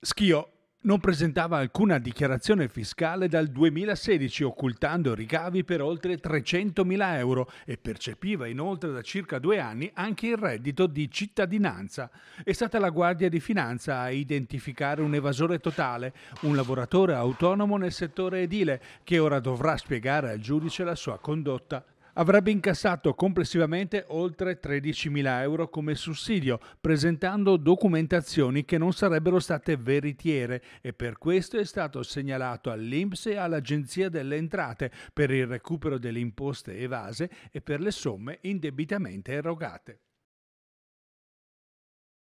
Schio non presentava alcuna dichiarazione fiscale dal 2016, occultando ricavi per oltre 300.000 euro e percepiva inoltre da circa due anni anche il reddito di cittadinanza. È stata la Guardia di Finanza a identificare un evasore totale, un lavoratore autonomo nel settore edile, che ora dovrà spiegare al giudice la sua condotta avrebbe incassato complessivamente oltre 13.000 euro come sussidio, presentando documentazioni che non sarebbero state veritiere e per questo è stato segnalato all'Inps e all'Agenzia delle Entrate per il recupero delle imposte evase e per le somme indebitamente erogate.